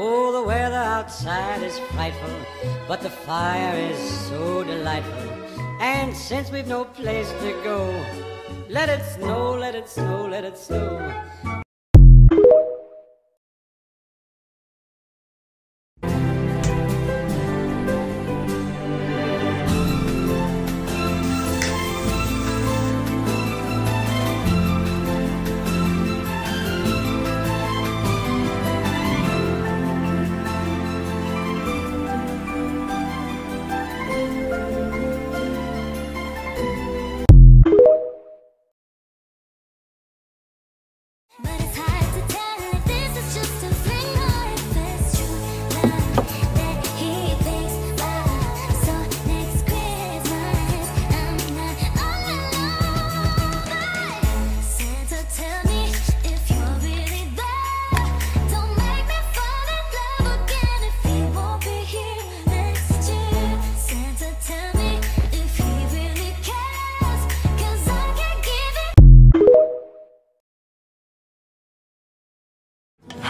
Oh, the weather outside is frightful, but the fire is so delightful. And since we've no place to go, let it snow, let it snow, let it snow.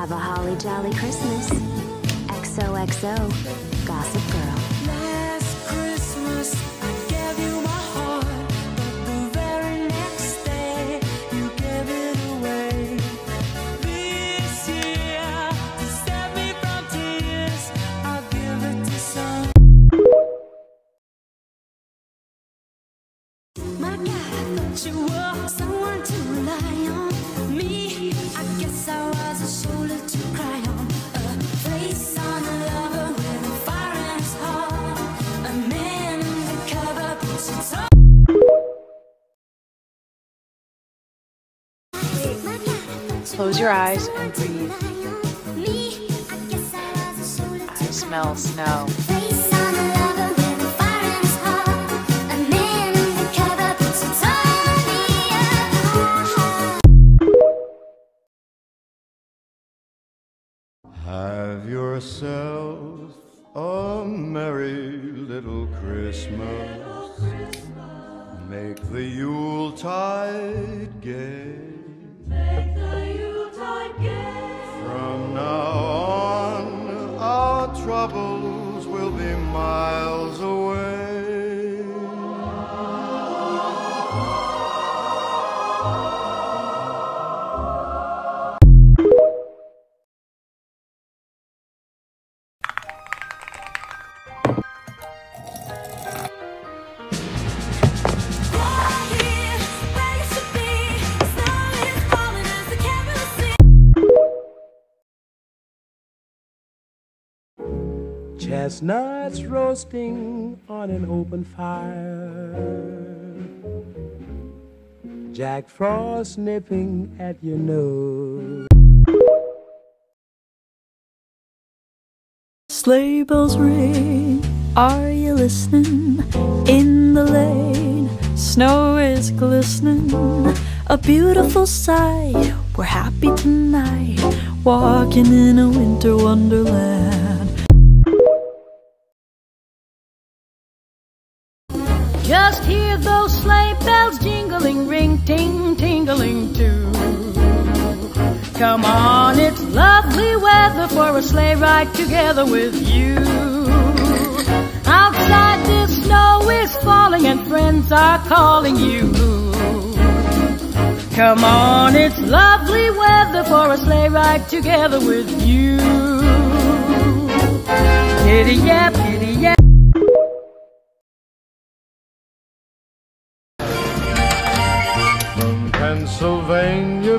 Have a holly jolly Christmas. XOXO, Gossip Girl. Close your eyes and breathe. I smell snow. Face on a lover with a fire in his heart. A man undercover puts it on me. Have yourself a merry little Christmas. Make the Yuletide gay. Miles Chestnuts roasting on an open fire. Jack Frost nipping at your nose. Sleigh bells ring, are you listening? In the lane, snow is glistening, a beautiful sight. We're happy tonight, walking in a winter wonderland. Those sleigh bells jingling, ring, ting, tingling too. Come on, it's lovely weather for a sleigh ride together with you. Outside the snow is falling and friends are calling you. Come on, it's lovely weather for a sleigh ride together with you.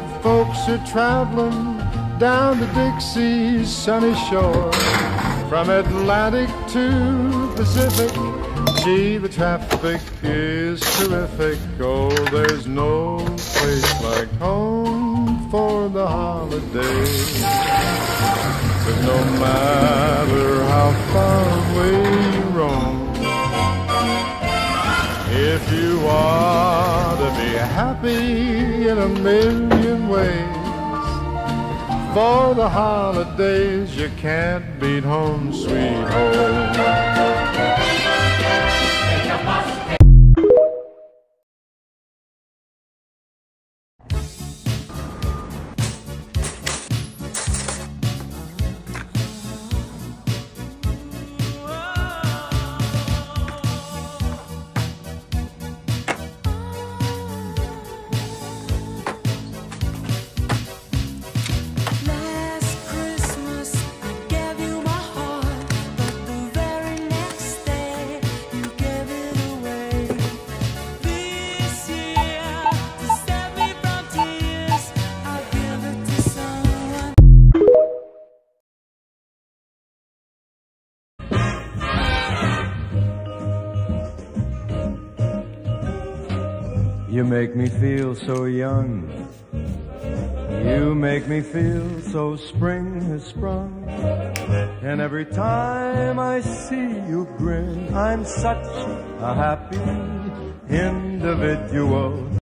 Pennsylvania, folks are traveling down the Dixie's sunny shore. From Atlantic to Pacific, gee, the traffic is terrific. Oh, there's no place like home for the holidays. But no matter how far away you roam, if you want be happy in a million ways, for the holidays you can't beat home, sweet home. You make me feel so young. You make me feel so spring has sprung. And every time I see you grin, I'm such a happy individual.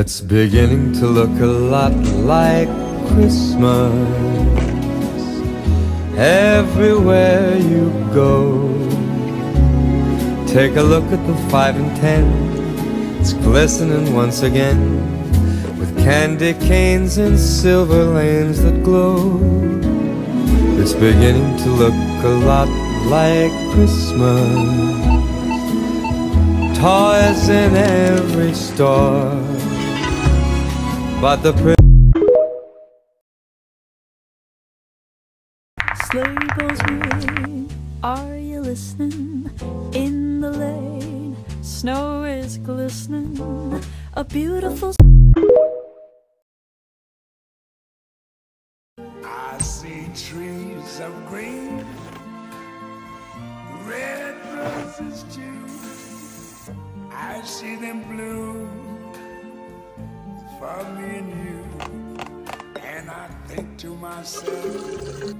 It's beginning to look a lot like Christmas everywhere you go. Take a look at the five and ten, it's glistening once again with candy canes and silver lanes that glow. It's beginning to look a lot like Christmas. Toys in every store, but the pretty Sleigh bells ring, are you listening? In the lane, snow is glistening. A beautiful I see trees of green, red roses too. I see them bloom for me and you. And I think to myself,